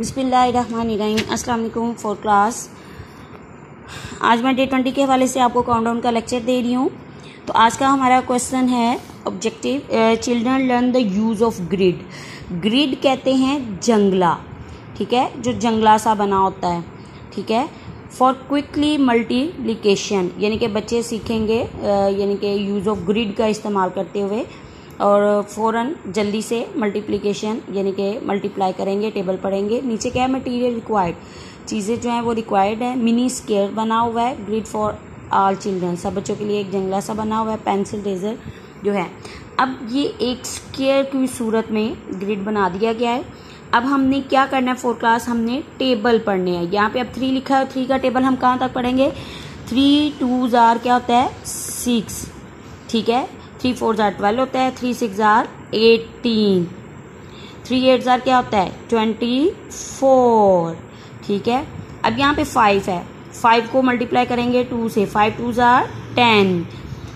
बिस्मिल्लाहिर्रहमानिर्रहीम। अस्सलाम वालेकुम फोर क्लास आज मैं डे ट्वेंटी के हवाले से आपको काउंटडाउन का लेक्चर दे रही हूँ। तो आज का हमारा क्वेश्चन है objective children learn the use of grid grid कहते हैं जंगला, ठीक है? जो जंगला सा बना होता है, ठीक है? फॉर क्विकली मल्टीप्लिकेशन यानी कि बच्चे सीखेंगे यानी कि यूज़ ऑफ़ ग्रिड का इस्तेमाल करते हुए। और फ़ौरन जल्दी से मल्टीप्लिकेशन यानी कि मल्टीप्लाई करेंगे टेबल पढ़ेंगे। नीचे क्या है मटीरियल रिक्वायर्ड चीज़ें जो हैं वो रिक्वायर्ड है। मिनी स्केयर बना हुआ है ग्रिड फॉर आल चिल्ड्रन सब बच्चों के लिए एक जंगला सा बना हुआ है पेंसिल रेजर जो है। अब ये एक स्केयर की सूरत में ग्रिड बना दिया गया है। अब हमने क्या करना है फोर क्लास हमने टेबल पढ़ने हैं। यहाँ पे अब थ्री लिखा है थ्री का टेबल हम कहाँ तक पढ़ेंगे? थ्री टू जार क्या होता है? सिक्स ठीक है? थ्री फोर ज़ार ट्वेल्व होता है, थ्री सिक्स ज़ार एटीन। थ्री एट ज़ार क्या होता है? Twenty four. ठीक है? अब यहाँ पे फाइव है। फाइव को मल्टीप्लाई करेंगे टू से। फाइव टू ज़ार टेन।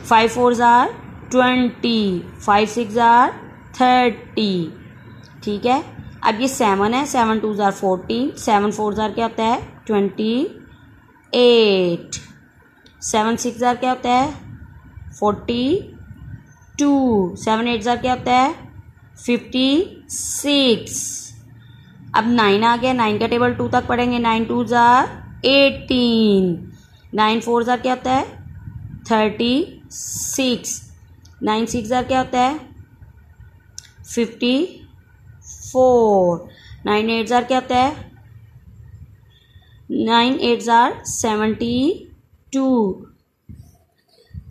फाइव फोर ज़ार ट्वेंटी। फाइव सिक्स ज़ार थर्टी। ठीक है? अब ये सेवन है। सेवन टू ज़ार फोर्टीन सेवन फोर ज़ार क्या होता है? ट्वेंटी एट सेवन सिक्स ज़ार क्या होता है? फोर्टी टू सेवन एट ज़ार क्या होता है? फिफ्टी सिक्स अब नाइन आ गया नाइन का टेबल टू तक पढ़ेंगे नाइन टू ज़ार एटीन नाइन फोर ज़ार क्या होता है? थर्टी सिक्स नाइन सिक्स ज़ार क्या होता है? फिफ्टी फोर नाइन एट ज़ार क्या होता है? नाइन एट ज़ार सेवेंटी टू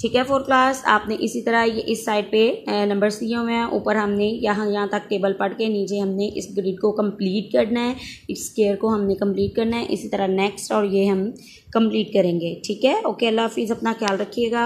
ठीक है फोर्थ क्लास आपने इसी तरह ये इस साइड पे नंबर्स दिए हुए हैं। ऊपर हमने यहाँ यहाँ तक टेबल पढ़ के, नीचे हमने इस ग्रिड को कंप्लीट करना है। इस स्केयर को हमने कंप्लीट करना है। इसी तरह नेक्स्ट और ये हम कंप्लीट करेंगे। ठीक है? ओके अल्लाह हाफिज़, अपना ख्याल रखिएगा।